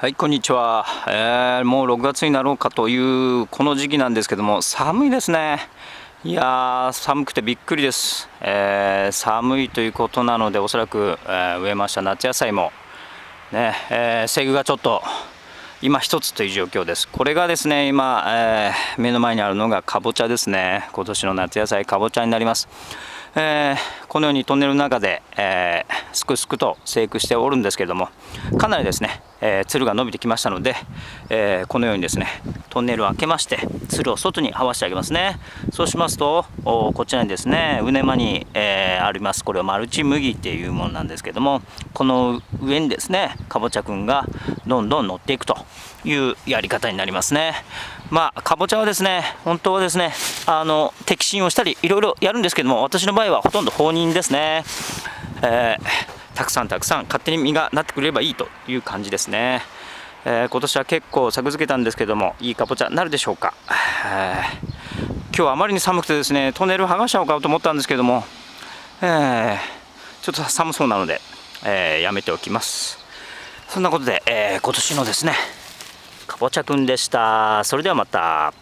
はいこんにちは、えー、もう6月になろうかというこの時期なんですけども寒いですね。いやー寒くてびっくりです、えー、寒いということなのでおそらく、えー、植えました。夏野菜も。ね、えー、生育がちょっと今一つという状況です。これがですね今、えー、目の前にあるのがかぼちゃですね。今年の夏野菜かぼちゃになります。えー、このようにトンネルの中で、えー、すくすくと生育しておるんですけれどもかなりですね、えー、つるが伸びてきましたので、えこのようにですねトンネルを開けましてつるを外に這わしてあげますね。そうしますとこちらにですね畝間に、えあります。これはマルチ麦っていうものなんですけどもこの上にですねかぼちゃくんがどんどん乗っていくというやり方になりますね。まあかぼちゃはですね本当はですねあの摘心をしたりいろいろやるんですけども私の場合はほとんど放任ですね、えー、たくさんたくさん勝手に実がなってくれればいいという感じですね、えー、今年は結構作付けたんですけどもいいかぼちゃになるでしょうか、えー、今日はあまりに寒くてですねトンネル剥がしちゃおうかと思ったんですけども、えー、ちょっと寒そうなので、えー、やめておきます。そんなことで、えー、今年のですねかぼちゃくんでした。それではまた。